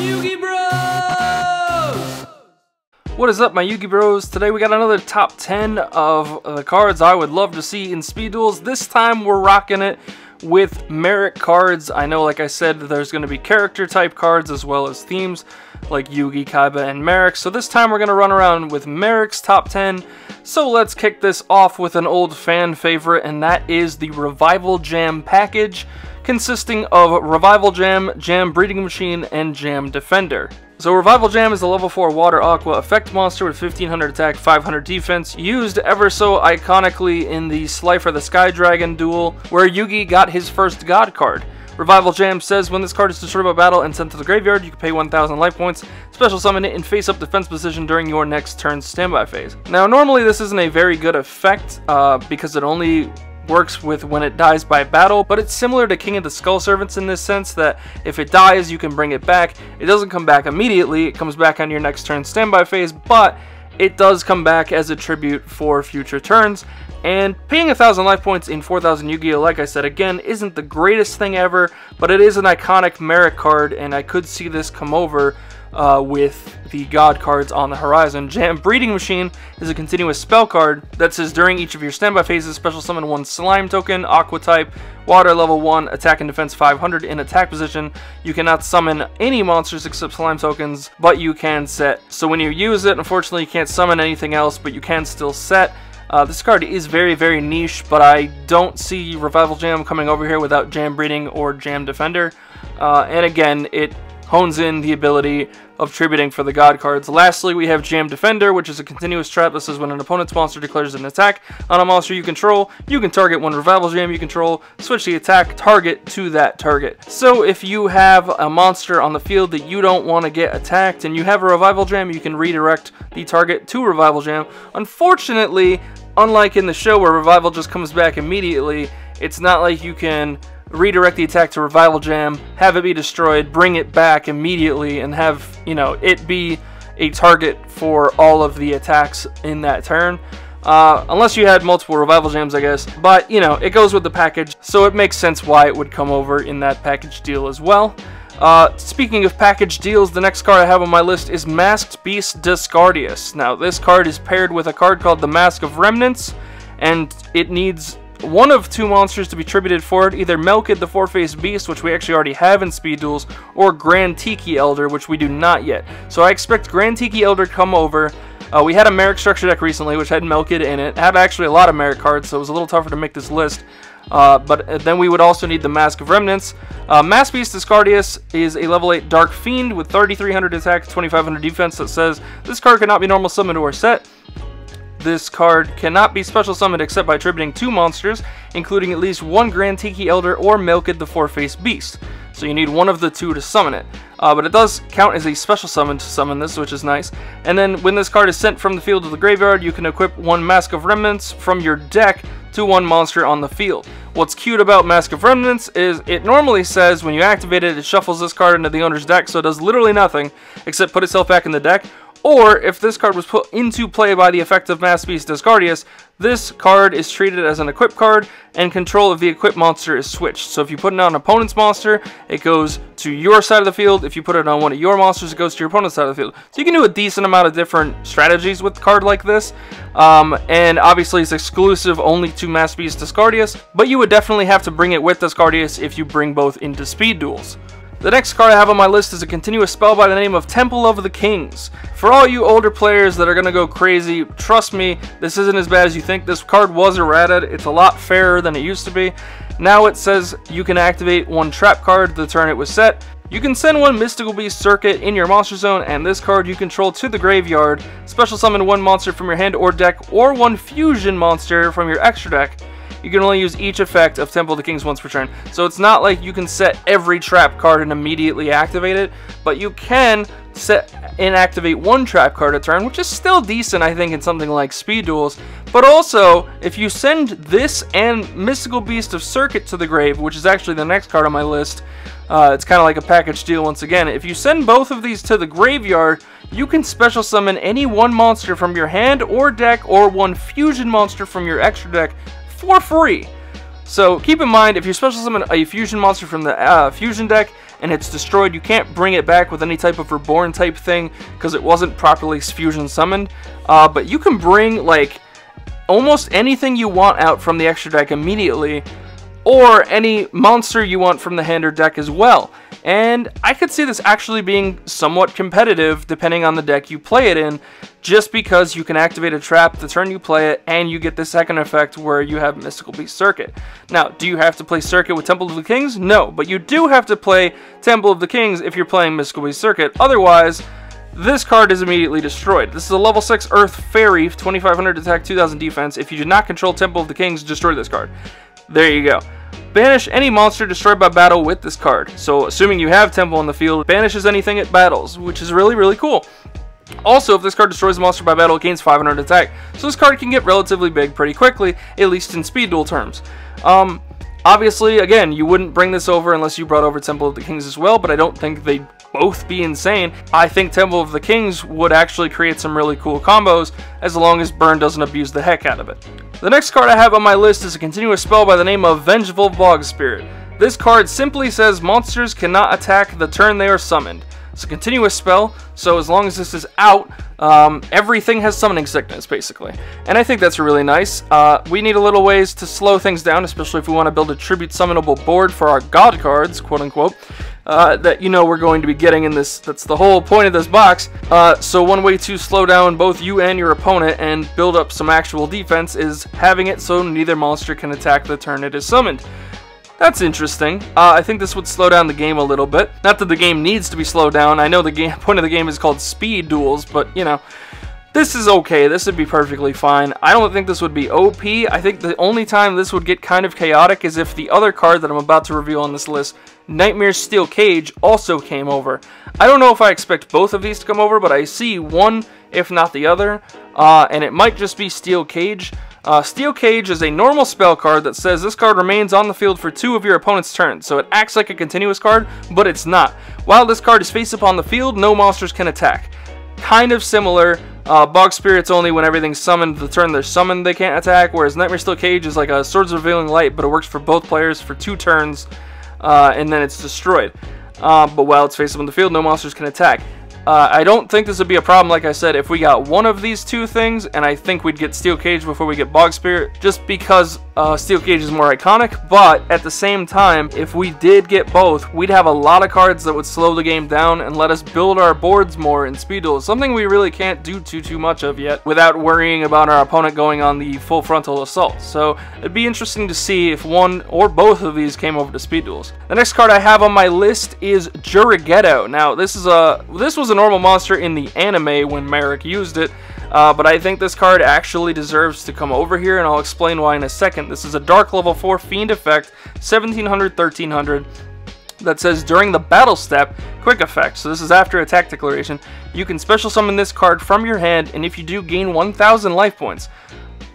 Yugi Bros! What is up, my Yugi Bros? Today we got another top 10 of the cards I would love to see in Speed Duels. This time we're rocking it with Marik cards. I know, like I said, there's going to be character type cards as well as themes like Yugi, Kaiba, and Marik. So this time we're going to run around with Marik's top 10. So let's kick this off with an old fan favorite, and that is the Revival Jam package, consisting of Revival Jam, Jam Breeding Machine, and Jam Defender. So Revival Jam is a level 4 Water Aqua effect monster with 1500 attack, 500 defense, used ever so iconically in the Slifer the Sky Dragon duel, where Yugi got his first God card. Revival Jam says when this card is destroyed by battle and sent to the graveyard, you can pay 1000 life points, special summon it in face-up defense position during your next turn's standby phase. Now normally this isn't a very good effect, uh, because it only works with when it dies by battle, but it's similar to King of the Skull Servants in this sense that if it dies, you can bring it back. It doesn't come back immediately, it comes back on your next turn standby phase, but it does come back as a tribute for future turns. And paying 1,000 life points in 4,000 Yu-Gi-Oh! like I said again, isn't the greatest thing ever, but it is an iconic Marik card, and I could see this come over uh, with the God cards on the horizon. Jam Breeding Machine is a continuous spell card that says during each of your standby phases, special summon one Slime token, Aqua type, Water level 1, attack and defense 500 in attack position. You cannot summon any monsters except Slime tokens, but you can set. So when you use it, unfortunately you can't summon anything else, but you can still set. Uh, this card is very, very niche, but I don't see Revival Jam coming over here without Jam Breeding or Jam Defender. Uh, and again, it hones in the ability of tributing for the god cards. Lastly, we have Jam Defender, which is a continuous trap This is when an opponent's monster declares an attack on a monster you control, you can target one Revival Jam you control, switch the attack target to that target. So if you have a monster on the field that you don't want to get attacked and you have a Revival Jam, you can redirect the target to Revival Jam. Unfortunately, unlike in the show where Revival just comes back immediately, it's not like you can redirect the attack to Revival Jam, have it be destroyed, bring it back immediately, and have, you know, it be a target for all of the attacks in that turn. Uh, unless you had multiple Revival Jams, I guess. But, you know, it goes with the package, so it makes sense why it would come over in that package deal as well. Uh, speaking of package deals, the next card I have on my list is Masked Beast Des Gardius. Now, this card is paired with a card called the Mask of Remnants, and it needs one of two monsters to be tributed for it, either Melkid the Four-Faced Beast, which we actually already have in Speed Duels, or Grand Tiki Elder, which we do not yet. So I expect Grand Tiki Elder to come over. Uh, we had a Marik structure deck recently, which had Melkid in it. Had actually a lot of Marik cards, so it was a little tougher to make this list. Uh, but uh, then we would also need the Mask of Remnants. Uh, Mass Beast Des Gardius is a level 8 Dark Fiend with 3300 attack, 2500 defense that says this card cannot be normal summoned or set. This card cannot be special summoned except by tributing two monsters, including at least one Grand Tiki Elder or Melkid the Four-Faced Beast. So you need one of the two to summon it. Uh, but it does count as a special summon to summon this, which is nice. And then when this card is sent from the field to the graveyard, you can equip one Mask of Remnants from your deck to one monster on the field. What's cute about Mask of Remnants is it normally says when you activate it, it shuffles this card into the owner's deck, so it does literally nothing except put itself back in the deck, or, if this card was put into play by the effect of Mass Beast Des Gardius, this card is treated as an equip card, and control of the equipped monster is switched. So if you put it on an opponent's monster, it goes to your side of the field. If you put it on one of your monsters, it goes to your opponent's side of the field. So you can do a decent amount of different strategies with a card like this. Um, and obviously it's exclusive only to Mass Beast Des Gardius, but you would definitely have to bring it with Des Gardius if you bring both into speed duels. The next card I have on my list is a continuous spell by the name of Temple of the Kings. For all you older players that are going to go crazy, trust me, this isn't as bad as you think. This card was errated. It's a lot fairer than it used to be. Now it says you can activate one trap card the turn it was set. You can send one Mystical Beast Serket in your monster zone, and this card you control to the graveyard. Special summon one monster from your hand or deck, or one fusion monster from your extra deck you can only use each effect of Temple of the Kings once per turn. So it's not like you can set every trap card and immediately activate it, but you can set and activate one trap card a turn, which is still decent, I think, in something like Speed Duels. But also, if you send this and Mystical Beast of Serket to the grave, which is actually the next card on my list, uh, it's kind of like a package deal once again. If you send both of these to the graveyard, you can special summon any one monster from your hand or deck or one fusion monster from your extra deck for free. So keep in mind, if you special summon a fusion monster from the uh, fusion deck and it's destroyed, you can't bring it back with any type of reborn type thing because it wasn't properly fusion summoned. Uh, but you can bring like almost anything you want out from the extra deck immediately or any monster you want from the hand or deck as well. And I could see this actually being somewhat competitive depending on the deck you play it in, just because you can activate a trap the turn you play it, and you get the second effect where you have Mystical Beast Serket. Now, do you have to play Serket with Temple of the Kings? No, but you do have to play Temple of the Kings if you're playing Mystical Beast Serket. Otherwise, this card is immediately destroyed. This is a level 6 Earth Fairy, 2500 attack, 2000 defense. If you do not control Temple of the Kings, destroy this card. There you go. Banish any monster destroyed by battle with this card. So assuming you have Temple on the field, banishes anything it battles, which is really, really cool. Also, if this card destroys a monster by battle, it gains 500 attack. So this card can get relatively big pretty quickly, at least in speed duel terms. Um, obviously, again, you wouldn't bring this over unless you brought over Temple of the Kings as well, but I don't think they'd both be insane. I think Temple of the Kings would actually create some really cool combos as long as Burn doesn't abuse the heck out of it. The next card I have on my list is a continuous spell by the name of Vengeful Bog Spirit. This card simply says monsters cannot attack the turn they are summoned. It's a continuous spell, so as long as this is out, um, everything has summoning sickness, basically. And I think that's really nice. Uh, we need a little ways to slow things down, especially if we want to build a tribute summonable board for our god cards, quote unquote uh, that you know we're going to be getting in this. That's the whole point of this box. Uh, so one way to slow down both you and your opponent and build up some actual defense is having it so neither monster can attack the turn it is summoned. That's interesting. Uh, I think this would slow down the game a little bit. Not that the game needs to be slowed down. I know the game point of the game is called speed duels, but you know, this is okay. This would be perfectly fine. I don't think this would be OP. I think the only time this would get kind of chaotic is if the other card that I'm about to reveal on this list, Nightmare Steel Cage, also came over. I don't know if I expect both of these to come over, but I see one, if not the other, uh, and it might just be Steel Cage. Uh, Steel Cage is a normal spell card that says this card remains on the field for two of your opponent's turns, so it acts like a continuous card, but it's not. While this card is face up on the field, no monsters can attack. Kind of similar uh, Bog Spirit's only when everything's summoned. The turn they're summoned, they can't attack. Whereas Nightmare Steel Cage is like a Swords Revealing Light, but it works for both players for two turns, uh, and then it's destroyed. Uh, but while it's face up on the field, no monsters can attack. Uh, I don't think this would be a problem, like I said, if we got one of these two things, and I think we'd get Steel Cage before we get Bog Spirit, just because uh, Steel Cage is more iconic, but at the same time, if we did get both, we'd have a lot of cards that would slow the game down and let us build our boards more in speed duels, something we really can't do too, too much of yet, without worrying about our opponent going on the full frontal assault. So, it'd be interesting to see if one or both of these came over to speed duels. The next card I have on my list is Juragedo. Now, this is a, this was a normal monster in the anime when Marik used it, uh, but I think this card actually deserves to come over here, and I'll explain why in a second. This is a Dark Level 4 Fiend effect, 1700, 1300, that says during the battle step, quick effect, so this is after attack declaration, you can special summon this card from your hand, and if you do, gain 1000 life points.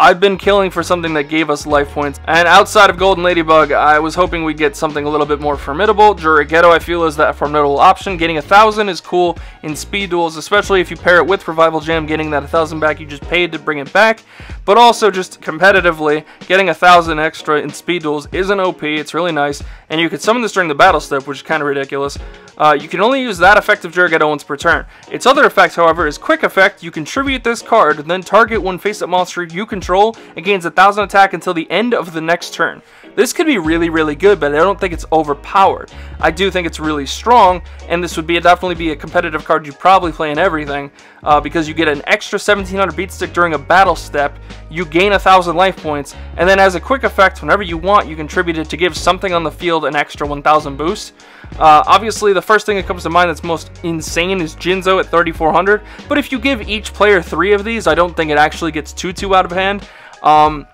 I've been killing for something that gave us life points. And outside of Golden Ladybug, I was hoping we'd get something a little bit more formidable. Juragedo, I feel, is that formidable option. Getting a thousand is cool in speed duels, especially if you pair it with Revival Jam, getting that a thousand back you just paid to bring it back. But also just competitively, getting a thousand extra in speed duels is an OP. It's really nice. And you can summon this during the battle step, which is kind of ridiculous. Uh, you can only use that effect of Juragedo once per turn. Its other effect, however, is quick effect. You contribute this card, then target one face-up monster you control control and gains 1000 attack until the end of the next turn. This could be really, really good, but I don't think it's overpowered. I do think it's really strong, and this would be definitely be a competitive card you probably play in everything, uh, because you get an extra 1700 beat stick during a battle step, you gain a 1000 life points, and then as a quick effect, whenever you want, you contribute it to give something on the field an extra 1000 boost. Uh, obviously, the first thing that comes to mind that's most insane is Jinzo at 3400, but if you give each player three of these, I don't think it actually gets too, too out of hand. Um,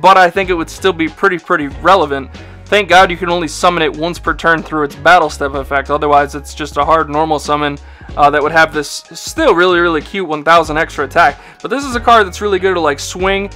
but I think it would still be pretty, pretty relevant. Thank God you can only summon it once per turn through its battle step effect, otherwise it's just a hard normal summon uh, that would have this still really, really cute 1000 extra attack. But this is a card that's really good to like swing,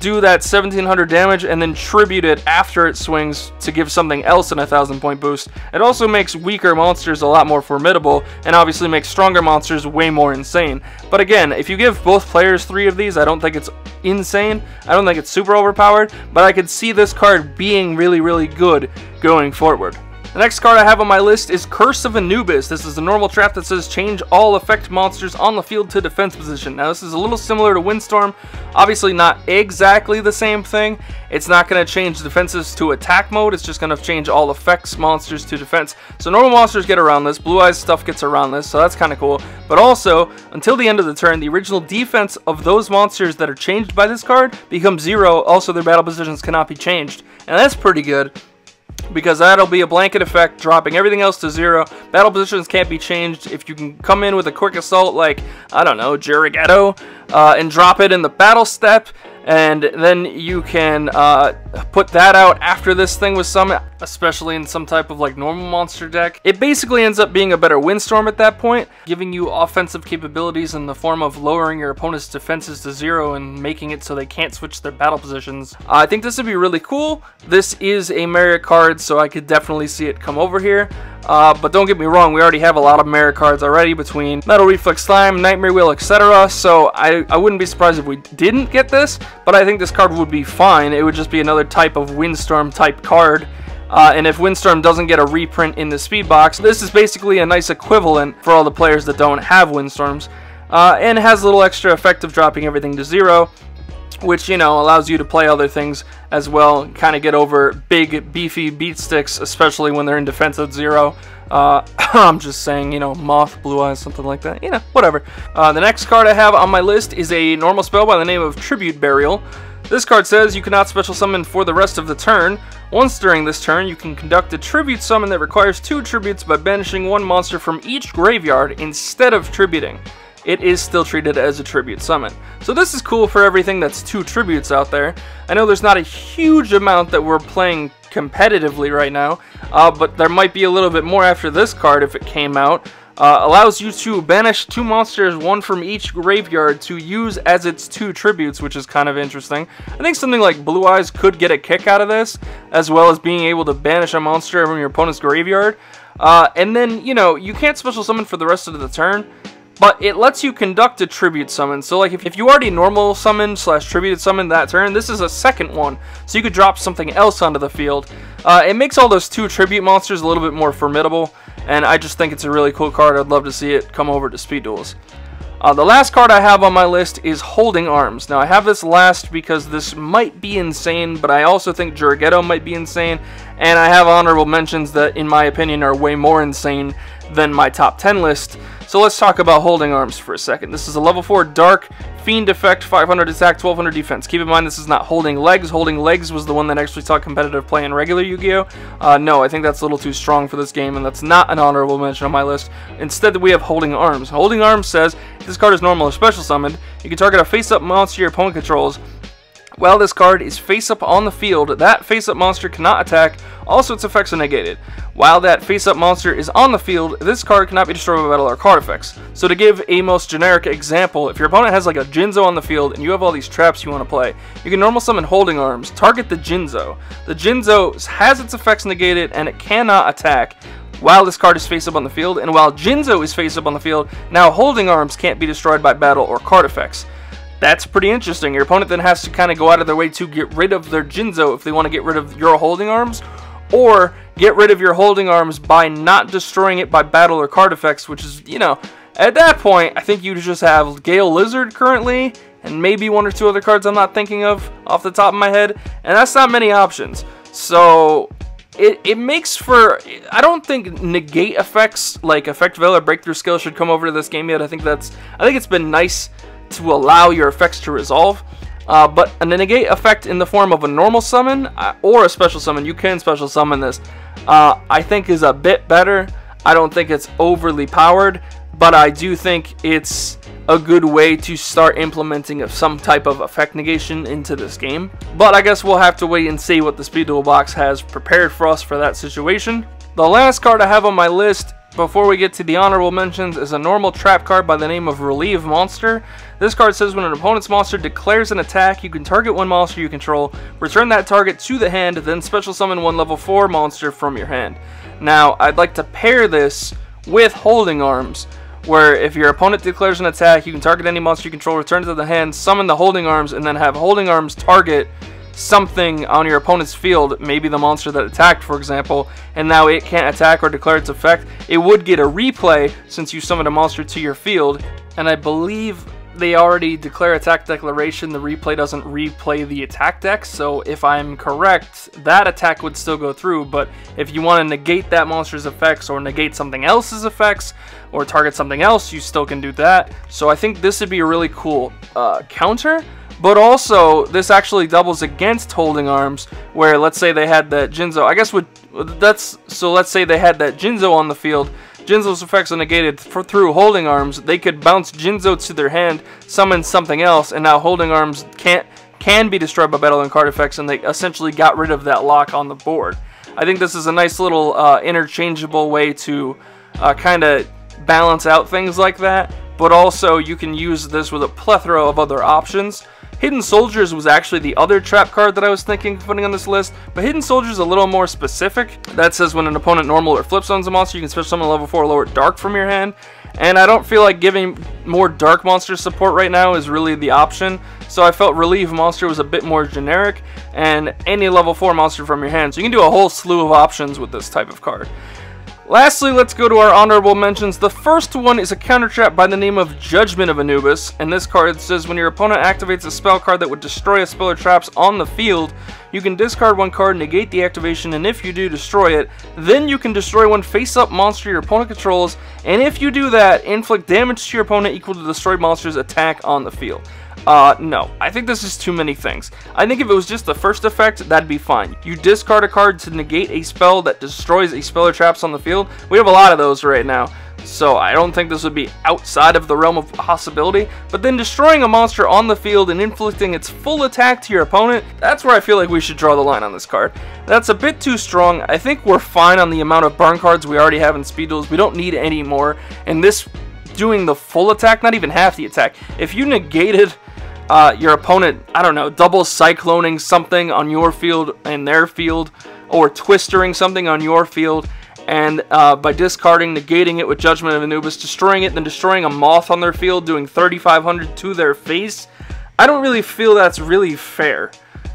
do that 1700 damage and then tribute it after it swings to give something else an 1000 point boost. It also makes weaker monsters a lot more formidable and obviously makes stronger monsters way more insane. But again, if you give both players three of these, I don't think it's insane. I don't think it's super overpowered, but I could see this card being really, really good going forward. The next card I have on my list is Curse of Anubis. This is a normal trap that says change all effect monsters on the field to defense position. Now this is a little similar to Windstorm, obviously not exactly the same thing. It's not going to change defenses to attack mode, it's just going to change all effects monsters to defense. So normal monsters get around this, Blue Eyes stuff gets around this, so that's kind of cool. But also, until the end of the turn, the original defense of those monsters that are changed by this card becomes zero, also their battle positions cannot be changed. And that's pretty good because that'll be a blanket effect, dropping everything else to zero. Battle positions can't be changed. If you can come in with a quick assault like, I don't know, Juragedo, uh, and drop it in the battle step, and then you can uh, put that out after this thing was summoned, especially in some type of like normal monster deck. It basically ends up being a better Windstorm at that point, giving you offensive capabilities in the form of lowering your opponent's defenses to zero and making it so they can't switch their battle positions. I think this would be really cool. This is a Marik card, so I could definitely see it come over here. Uh, but don't get me wrong, we already have a lot of Marik cards already between Metal Reflex Slime, Nightmare Wheel, etc. So I, I wouldn't be surprised if we didn't get this, but I think this card would be fine. It would just be another type of Windstorm type card. Uh, and if Windstorm doesn't get a reprint in the speed box, this is basically a nice equivalent for all the players that don't have Windstorms. Uh, and has a little extra effect of dropping everything to zero which you know allows you to play other things as well kind of get over big beefy beat sticks especially when they're in defense at zero uh, I'm just saying you know moth blue eyes something like that you know whatever uh, the next card I have on my list is a normal spell by the name of tribute burial this card says you cannot special summon for the rest of the turn. Once during this turn, you can conduct a tribute summon that requires two tributes by banishing one monster from each graveyard instead of tributing it is still treated as a tribute summon. So this is cool for everything that's two tributes out there. I know there's not a huge amount that we're playing competitively right now, uh, but there might be a little bit more after this card if it came out. Uh, allows you to banish two monsters, one from each graveyard, to use as its two tributes, which is kind of interesting. I think something like Blue Eyes could get a kick out of this, as well as being able to banish a monster from your opponent's graveyard. Uh, and then, you know, you can't special summon for the rest of the turn, but it lets you conduct a tribute summon. So like if, if you already normal summon slash tributed summon that turn, this is a second one. So you could drop something else onto the field. Uh, it makes all those two tribute monsters a little bit more formidable. And I just think it's a really cool card. I'd love to see it come over to Speed Duels. Uh, the last card I have on my list is Holding Arms. Now I have this last because this might be insane, but I also think Juragedo might be insane, and I have honorable mentions that in my opinion are way more insane than my top 10 list. So let's talk about holding arms for a second. This is a level 4 Dark Fiend Effect, 500 attack, 1200 defense. Keep in mind this is not holding legs. Holding legs was the one that actually saw competitive play in regular Yu-Gi-Oh! Uh, no, I think that's a little too strong for this game, and that's not an honorable mention on my list. Instead, we have holding arms. Holding arms says, this card is normal or special summoned, you can target a face-up monster your opponent controls while this card is face up on the field, that face up monster cannot attack, also its effects are negated. While that face up monster is on the field, this card cannot be destroyed by battle or card effects. So to give a most generic example, if your opponent has like a Jinzo on the field and you have all these traps you want to play, you can normal summon Holding Arms, target the Jinzo. The Jinzo has its effects negated and it cannot attack, while this card is face up on the field, and while Jinzo is face up on the field, now Holding Arms can't be destroyed by battle or card effects. That's pretty interesting. Your opponent then has to kind of go out of their way to get rid of their Jinzo if they want to get rid of your holding arms, or get rid of your holding arms by not destroying it by battle or card effects, which is, you know, at that point, I think you just have Gale Lizard currently, and maybe one or two other cards I'm not thinking of off the top of my head, and that's not many options. So, it, it makes for I don't think negate effects like effect veil or breakthrough skill should come over to this game yet. I think that's I think it's been nice to allow your effects to resolve. Uh, but a negate effect in the form of a normal summon uh, or a special summon, you can special summon this, uh, I think is a bit better. I don't think it's overly powered, but I do think it's a good way to start implementing some type of effect negation into this game. But I guess we'll have to wait and see what the Speed Duel box has prepared for us for that situation. The last card I have on my list before we get to the honorable mentions, is a normal trap card by the name of Relieve Monster. This card says when an opponent's monster declares an attack, you can target one monster you control, return that target to the hand, then special summon one level 4 monster from your hand. Now, I'd like to pair this with Holding Arms, where if your opponent declares an attack, you can target any monster you control, return it to the hand, summon the Holding Arms, and then have Holding Arms target something on your opponent's field, maybe the monster that attacked, for example, and now it can't attack or declare its effect, it would get a replay since you summoned a monster to your field. And I believe they already declare attack declaration, the replay doesn't replay the attack deck, so if I'm correct, that attack would still go through, but if you want to negate that monster's effects or negate something else's effects or target something else, you still can do that. So I think this would be a really cool uh, counter. But also, this actually doubles against holding arms, where let's say they had that Jinzo. I guess would that's so. Let's say they had that Jinzo on the field. Jinzo's effects are negated for, through holding arms. They could bounce Jinzo to their hand, summon something else, and now holding arms can't can be destroyed by battle and card effects, and they essentially got rid of that lock on the board. I think this is a nice little uh, interchangeable way to uh, kind of balance out things like that. But also, you can use this with a plethora of other options. Hidden Soldiers was actually the other trap card that I was thinking of putting on this list, but Hidden Soldiers is a little more specific. That says when an opponent normal or flip zones a monster, you can special summon level 4 or lower dark from your hand. And I don't feel like giving more dark monster support right now is really the option. So I felt Relieve Monster was a bit more generic, and any level 4 monster from your hand. So you can do a whole slew of options with this type of card. Lastly, let's go to our honorable mentions. The first one is a counter trap by the name of Judgment of Anubis, and this card says when your opponent activates a spell card that would destroy a spell or traps on the field, you can discard one card, negate the activation, and if you do, destroy it. Then you can destroy one face-up monster your opponent controls, and if you do that, inflict damage to your opponent equal to the destroyed monster's attack on the field. Uh, no. I think this is too many things. I think if it was just the first effect, that'd be fine. You discard a card to negate a spell that destroys a spell or traps on the field. We have a lot of those right now. So I don't think this would be outside of the realm of possibility. But then destroying a monster on the field and inflicting its full attack to your opponent, that's where I feel like we should draw the line on this card. That's a bit too strong. I think we're fine on the amount of burn cards we already have in speed duels. We don't need any more. And this doing the full attack, not even half the attack. If you negated uh, your opponent, I don't know, double cycloning something on your field and their field, or twistering something on your field, and uh, by discarding, negating it with Judgment of Anubis, destroying it, then destroying a moth on their field, doing 3,500 to their face, I don't really feel that's really fair.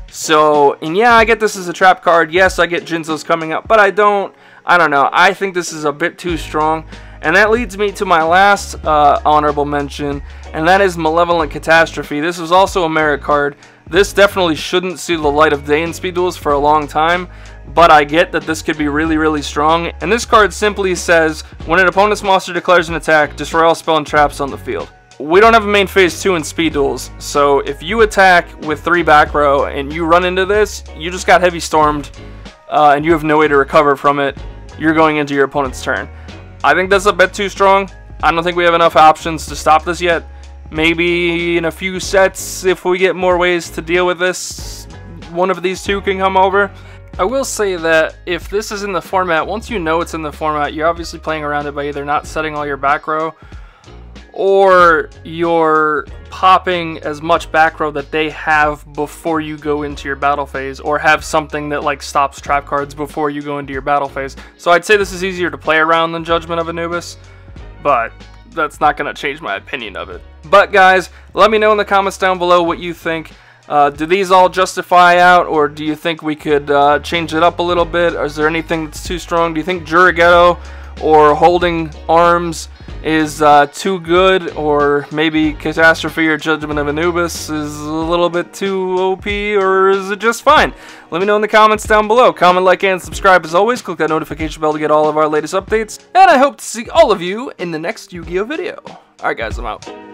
So, and yeah, I get this as a trap card. Yes, I get Jinzo's coming up, but I don't, I don't know. I think this is a bit too strong. And that leads me to my last uh, honorable mention, and that is Malevolent Catastrophe. This is also a Marik card. This definitely shouldn't see the light of day in Speed Duels for a long time, but I get that this could be really, really strong. And this card simply says, when an opponent's monster declares an attack, destroy all spell and traps on the field. We don't have a main phase 2 in Speed Duels, so if you attack with 3 back row and you run into this, you just got heavy stormed, uh, and you have no way to recover from it, you're going into your opponent's turn. I think that's a bit too strong. I don't think we have enough options to stop this yet. Maybe in a few sets, if we get more ways to deal with this, one of these two can come over. I will say that if this is in the format, once you know it's in the format, you're obviously playing around it by either not setting all your back row or you're popping as much back row that they have before you go into your battle phase, or have something that like stops trap cards before you go into your battle phase. So I'd say this is easier to play around than Judgment of Anubis, but that's not going to change my opinion of it. But guys, let me know in the comments down below what you think. Uh, do these all justify out, or do you think we could uh, change it up a little bit? Or is there anything that's too strong? Do you think Juragedo or holding arms is uh, too good, or maybe Catastrophe or Judgment of Anubis is a little bit too OP, or is it just fine? Let me know in the comments down below. Comment, like, and subscribe as always. Click that notification bell to get all of our latest updates. And I hope to see all of you in the next Yu-Gi-Oh video. Alright guys, I'm out.